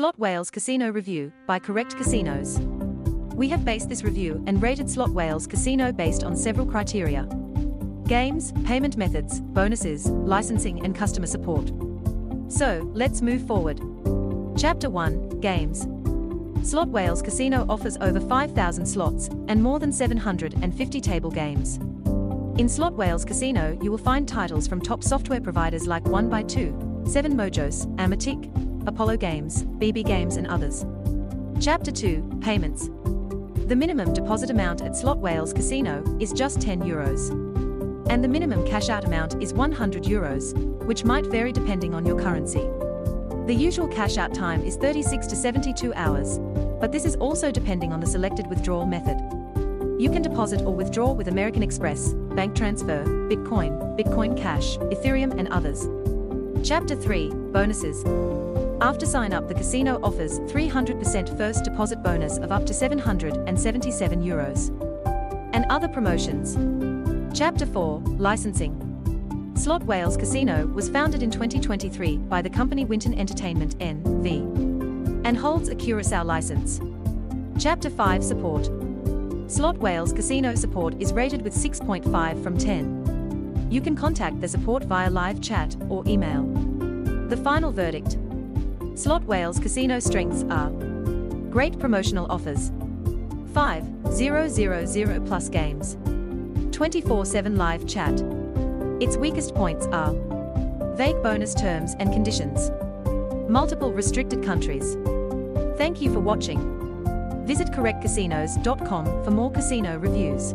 SlotWhales Casino Review by Correct Casinos. We have based this review and rated SlotWhales Casino based on several criteria games, payment methods, bonuses, licensing, and customer support. So, let's move forward. Chapter 1 Games. SlotWhales Casino offers over 5,000 slots and more than 750 table games. In SlotWhales Casino, you will find titles from top software providers like 1x2, 7 Mojos, Amatic, Apollo Games, BB Games, and others. Chapter 2 Payments. The minimum deposit amount at SlotWhales Casino is just 10 euros. And the minimum cash out amount is 100 euros, which might vary depending on your currency. The usual cash out time is 36 to 72 hours, but this is also depending on the selected withdrawal method. You can deposit or withdraw with American Express, bank transfer, Bitcoin, Bitcoin Cash, Ethereum, and others. Chapter 3 Bonuses. After sign up, the casino offers 300% first deposit bonus of up to 777 euros. And other promotions. Chapter 4 Licensing. SlotWhales Casino was founded in 2023 by the company Wynton Entertainment NV and holds a Curacao license. Chapter 5 Support. SlotWhales Casino support is rated with 6.5 from 10. You can contact the support via live chat or email. The final verdict. SlotWhales Casino strengths are great promotional offers, 5 000 plus games, 24 7 live chat. Its weakest points are vague bonus terms and conditions, multiple restricted countries. Thank you for watching. Visit correctcasinos.com for more casino reviews.